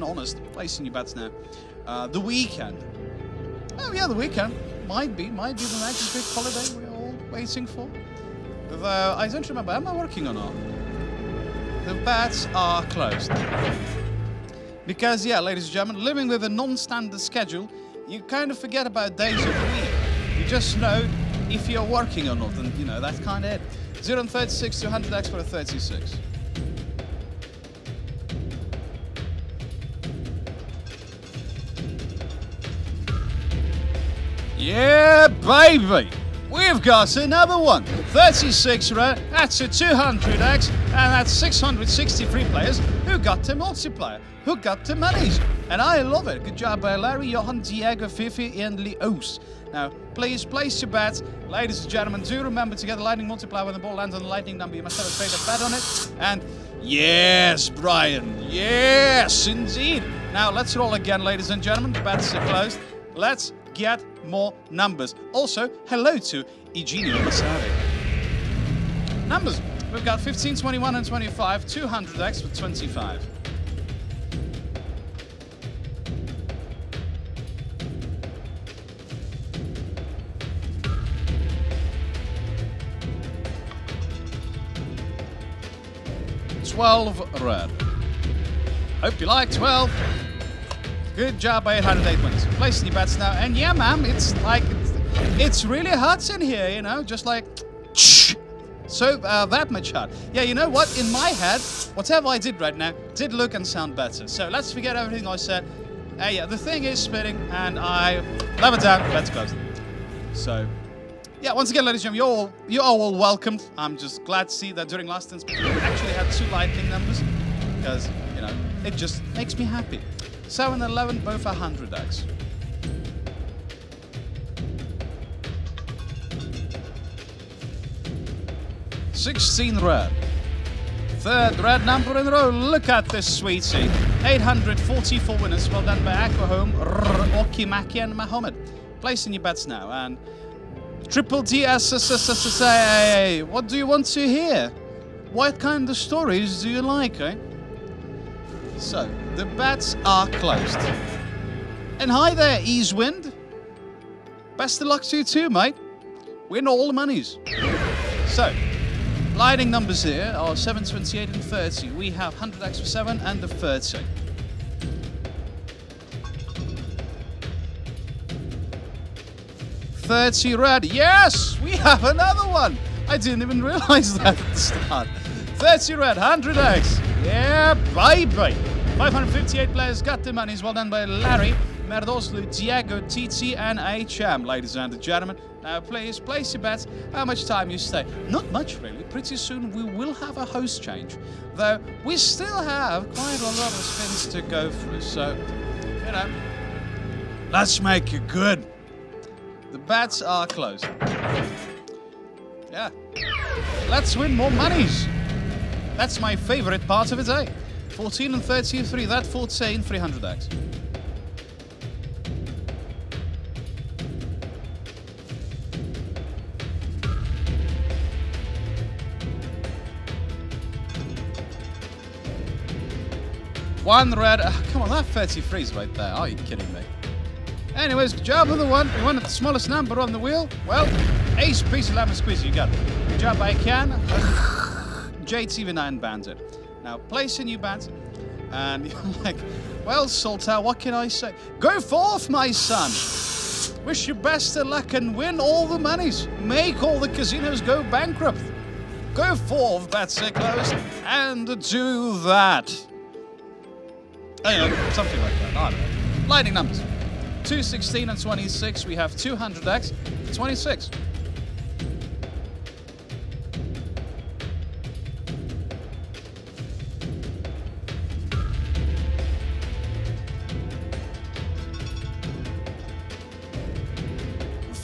honest, placing your bets now. Uh, the weekend. Oh yeah, the weekend might be might be the next big holiday we're all waiting for. Though I don't remember, am I working or not? The bets are closed. Because yeah, ladies and gentlemen, living with a non-standard schedule, you kind of forget about days of the week. You just know if you're working or not, and you know that's kind of it. 0 and 36 to 100x for a 36. Yeah, baby! We've got another one. 36 rare, that's a 200x, and that's 663 players who got the multiplier, who got the monies. And I love it. Good job by Larry, Johan, Diego, Fifi, and Leos. Now, please place your bets. Ladies and gentlemen, do remember to get the lightning multiplier when the ball lands on the lightning number. You must have a favorite bet on it. And yes, Brian, yes, indeed. Now, let's roll again, ladies and gentlemen. The bets are closed. Let's get more numbers. Also, hello to Eugenio Masari. Numbers. We've got 15, 21, and 25. 200x for 25. Twelve red. Hope you like 12. Good job by 808 wins. Placing your bets now. And yeah, ma'am, it's like, it's, really hot in here, you know, just like, so uh, that much hot. Yeah, you know what? In my head, whatever I did right now did look and sound better. So let's forget everything I said. Uh, yeah, the thing is spinning, and I love it down. Let's close. So, yeah, once again, ladies and gentlemen, you're all, you're all. I'm just glad to see that during last instance we actually had two lightning numbers because, you know, it just makes me happy. 7 and 11, both 100x. Sixteen red. Third red number in a row. Look at this sweetie. 844 winners. Well done by Aquahome, Okimaki, and Mohammed. Placing your bets now. And Triple DSSSSA. What do you want to hear? What kind of stories do you like, eh? So, the bets are closed. And hi there, Easewind. Best of luck to you too, mate. Win all the monies. So, lightning numbers here are 7, 28, and 30. We have 100x for 7 and the 30. Thirty red. Yes, we have another one. I didn't even realize that at the start. 30 red, 100x. Yeah, baby. 558 players got the monies. Well done by Larry, Merdoslu, Diego, TT, and HM, ladies and gentlemen. Now, please place your bets. How much time you stay? Not much, really. Pretty soon we will have a host change. Though we still have quite a lot of spins to go through. So, you know, let's make it good. The bets are closed. Yeah. Let's win more monies. That's my favorite part of the day. 14 and 33, that 14, 300x. One red. Uh, come on, that 33 is right there. Are you kidding me? Anyways, good job on the one. We wanted the smallest number on the wheel. Well, ace piece of lemon squeeze, you got it. Good job by Can. JTV9 Bandit. Now, place new band. And you're like, well, Sultan, what can I say? Go forth, my son. Wish you best of luck and win all the monies. Make all the casinos go bankrupt. Go forth, Batsicklos, and do that. Anyway, something like that. I don't know. Lightning numbers. 216 and 26. We have 200x 26.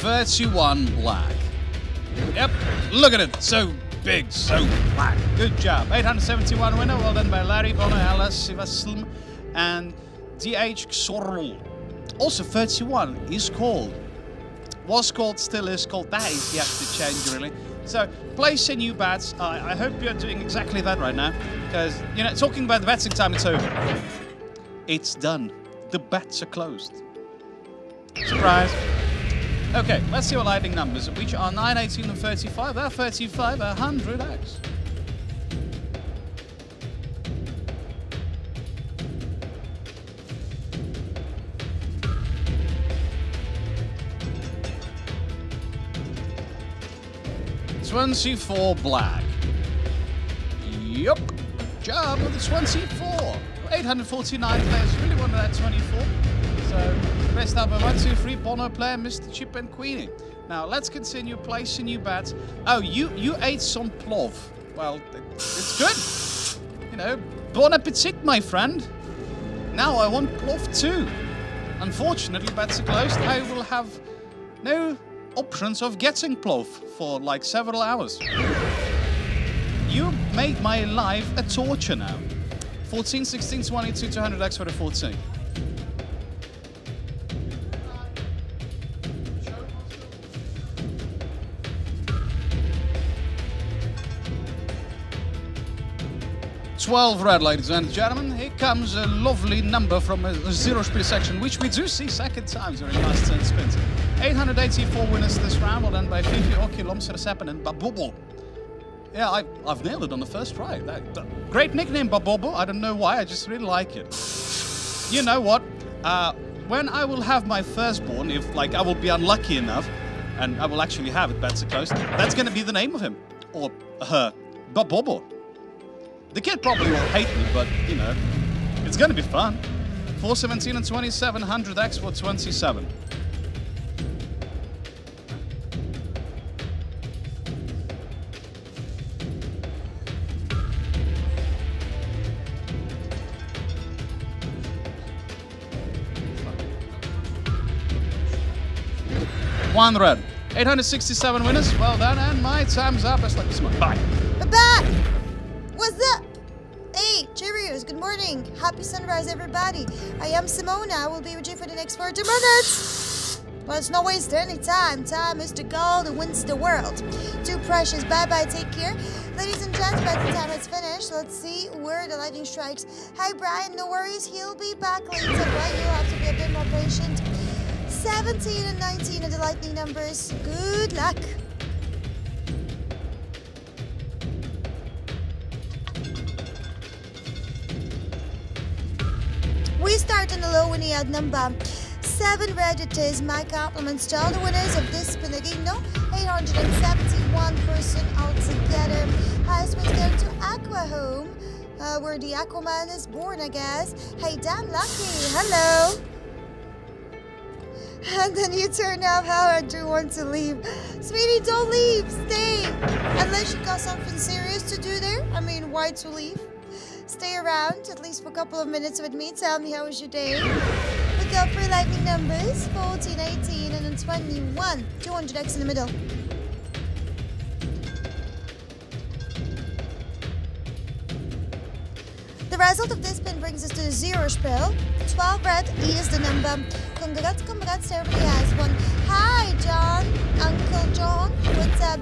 Thirty-one black. Yep, look at it. So big, so black. Good job. 871 winner. Well done by Larry, Bono, Alice, Sivaslim, and DH Xorl. Also, 31 is called. Was called, still is called. That is yet to change, really. So, place a new bets. Uh, I hope you're doing exactly that right now. Because, you know, talking about the betting time, it's over. It's done. The bets are closed. Surprise. Okay, let's see our lightning numbers, which are 9, 18, and 35. They're 35, 100x. Twenty-four black. Yup. Job with the twenty-four. 849 players really wanted that 24. So, best number one, two, three, Bono player, Mr. Chip and Queenie. Now, let's continue placing new bets. Oh, you you ate some plov. Well, it's good. You know, bon appetit, my friend. Now I want plov too. Unfortunately, bets are closed. I will have no options of getting plov for like several hours. You made my life a torture now. 14, 16, 22, 200x for the 14. Twelve red, ladies and gentlemen. Here comes a lovely number from a zero spiel section, which we do see second time during last 10 spins. 884 winners this round, well by Fifi, Oki, Lomser, Seppen, and Babubo. Yeah, I, I've nailed it on the first try. That, that, great nickname, Babobo. I don't know why, I just really like it. You know what? Uh, when I will have my firstborn, if like I will be unlucky enough, and I will actually have it, Betsy Coast, that's going to be the name of him. Or her. Babobo. The kid probably will hate me, but, you know, it's to be fun. 417 and 27, 100x for 27. One red. 867 winners. Well done, and my time's up. Luck this month. Bye. I'm morning. Happy sunrise, everybody. I am Simona. I will be with you for the next 40 minutes. Well, it's no waste any time. Time is the gold that wins the world. Too precious. Bye bye. Take care. Ladies and gents, the time it's finished, let's see where the lightning strikes. Hi, Brian. No worries. He'll be back later, but you'll have to be a bit more patient. 17 and 19 are the lightning numbers. Good luck. We start on the low when he had number seven red it is. My compliments to all the winners of this Pellegrino. 871 person altogether. Highest wins go to Aqua Home, uh, where the Aquaman is born, I guess. Hey, damn lucky. Hello. And then you turn out how I do want to leave. Sweetie, don't leave. Stay. Unless you got something serious to do there. I mean, why to leave? Stay around, at least for a couple of minutes with me. Tell me how was your day? We go for lightning numbers 14, 18, and then 21. 200x in the middle. The result of this pin brings us to zero spiel. 12 red is the number. Congrats, congrats, everybody has one. Hi, John. Uncle John. What's up?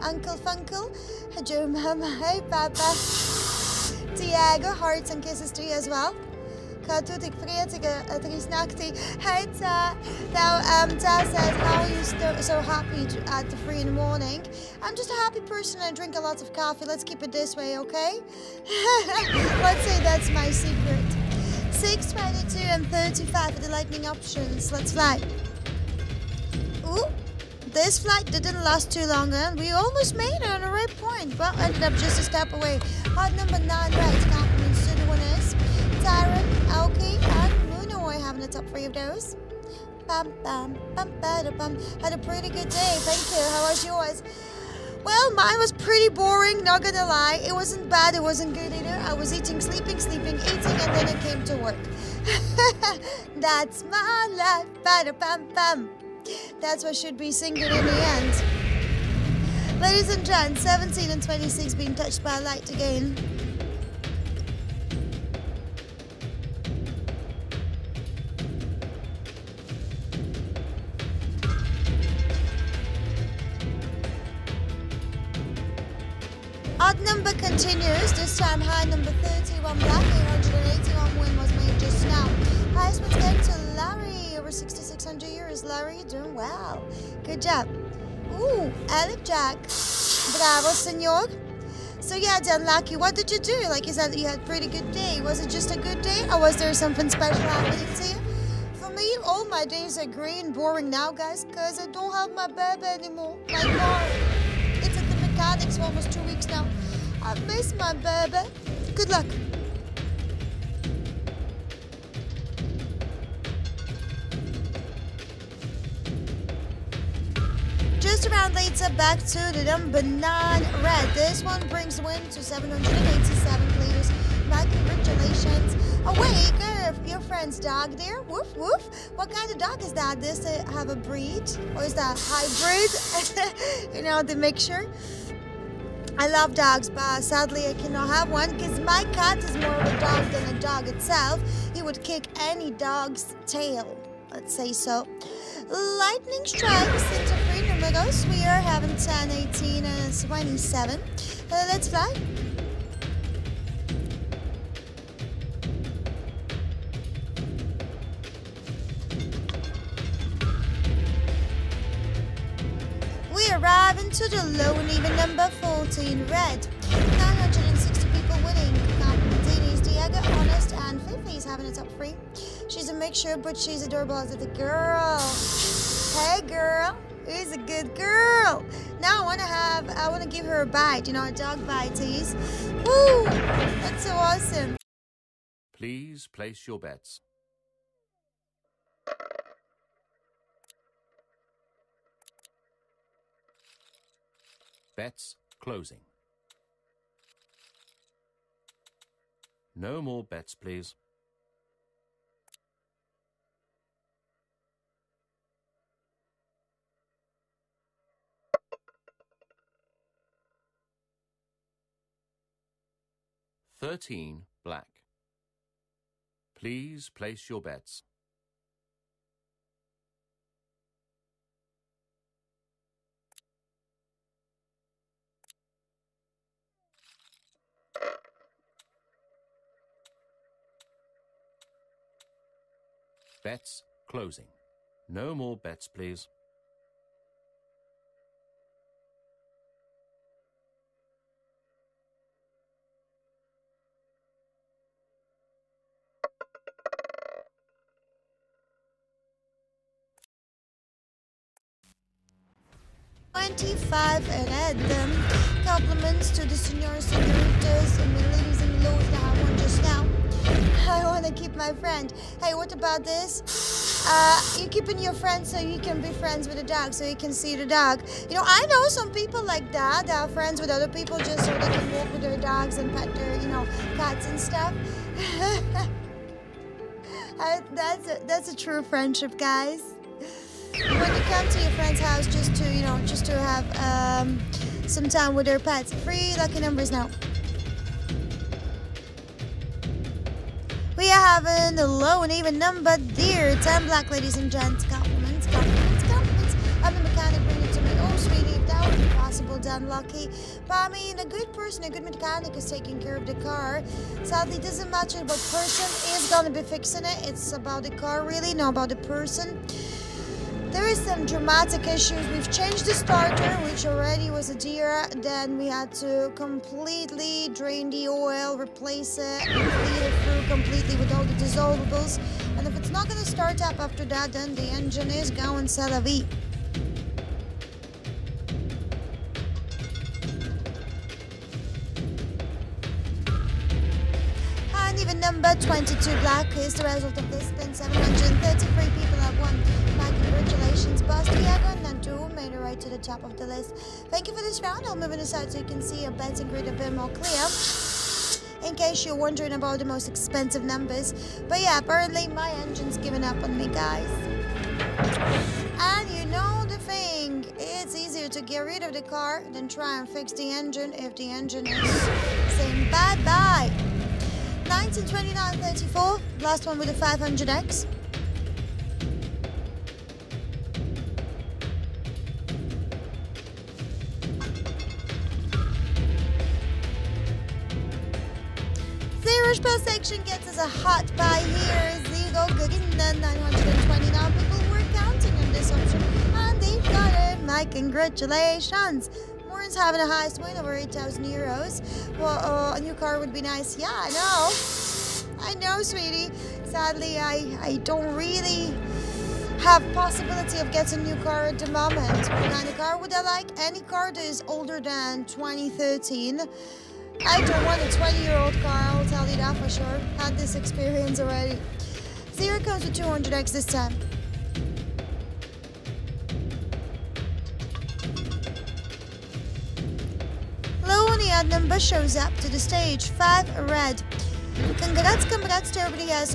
Uncle Funkle. Joe Mama. Hey, Papa. Tiago, hearts and kisses to you as well. Gaat doet ik vretige Dries Nachtie. Hey Ta. Now um, Ta says, how are you sto- so happy to, at the three in the morning? I'm just a happy person and I drink a lot of coffee. Let's keep it this way, okay? Let's say that's my secret. 622 and 35 for the lightning options. Let's fly. Ooh. This flight didn't last too long and we almost made it on the right point, but ended up just a step away. Hot number 9 right, the winners. Tyron, Aoki, and Munoy having the top three of those. Bam, bam, bam, bada. Had a pretty good day, thank you. How was yours? Well, mine was pretty boring, not gonna lie. It wasn't bad, it wasn't good either. I was eating, sleeping, sleeping, eating, and then it came to work. That's my life, bada, bam, bam. That's what should be singing in the end. Ladies and gents, 17 and 26 being touched by light again. Odd number continues, this time high number 31 black, 881 win was made just now. Highest one's going to over 6,600 euros. Larry, you're doing well. Good job. Ooh, Alec Jack. Bravo, senor. So yeah, Dan Lucky, what did you do? Like you said, you had a pretty good day. Was it just a good day, or was there something special happening to you? For me, all my days are grey and boring now, guys, because I don't have my baby anymore. My car. It's at the mechanics for almost two weeks now. I miss my baby. Good luck. Just around later, back to the number 9 red. This one brings win to 787 players. My congratulations. Awake, your friend's dog there. Woof, woof. What kind of dog is that? Does it have a breed? Or is that hybrid? you know, the mixture? I love dogs, but sadly I cannot have one because my cat is more of a dog than a dog itself. He would kick any dog's tail, let's say so. Lightning strikes into numbers. We are having 10, 18, and 27. Uh, let's fly. We arrive into the low and even number 14 red. 960 people winning. Compliments Diego, Honest, and Fifi is having a top three. She's a mixture, but she's adorable as a girl. Hey girl, who's a good girl? Now I wanna have I wanna give her a bite, you know, a dog bite tease. Woo! That's so awesome. Please place your bets. Bets closing. No more bets, please. Thirteen black. Please place your bets. Bets closing. No more bets, please. Twenty-five and add them. Compliments to the senors, senoritas, and the ladies and lords that I one just now. I want to keep my friend. Hey, what about this? Uh, you keeping your friend so you can be friends with the dog, so you can see the dog. You know, I know some people like that that are friends with other people just so they can walk with their dogs and pet their, you know, cats and stuff. I, that's a, that's a true friendship, guys. When you come to your friend's house just to, you know, just to have um, some time with their pets. Free lucky numbers now. We are having a low and even number, dear. 10 black ladies and gents. Compliments, compliments, compliments. I'm the mechanic bringing it to me. Oh, sweetie, that would be possible, done lucky. But I mean, a good person, a good mechanic is taking care of the car. Sadly, it doesn't matter what person is to be fixing it. It's about the car, really, not about the person. There is some dramatic issues. We've changed the starter, which already was a deer. Then we had to completely drain the oil, replace it, clean it through completely with all the dissolvables. And if it's not going to start up after that, then the engine is going c'est la vie. And even number 22 black is the result of this the top of the list. Thank you for this round. Move it aside so you can see your betting grid a bit more clear. In case you're wondering about the most expensive numbers. But yeah, apparently my engine's giving up on me, guys. And you know the thing, it's easier to get rid of the car than try and fix the engine if the engine is saying bye bye. 1929 34, last one with a 500X. Spiel section gets us a hot buy here. Ziga go. Good in the 920. Now people were counting on this option, and they've got it. My congratulations. Warren's having the highest win over 8,000 euros. Well, uh, a new car would be nice. Yeah, I know. I know, sweetie. Sadly, I, I don't really have possibility of getting a new car at the moment. What kind of car would I like? Any car that is older than 2013. I don't want a 20 year old car, I'll tell you that for sure. Had this experience already. Zero comes with 200x this time. Leonia number shows up to the stage. Five red. Congrats, congrats to everybody else.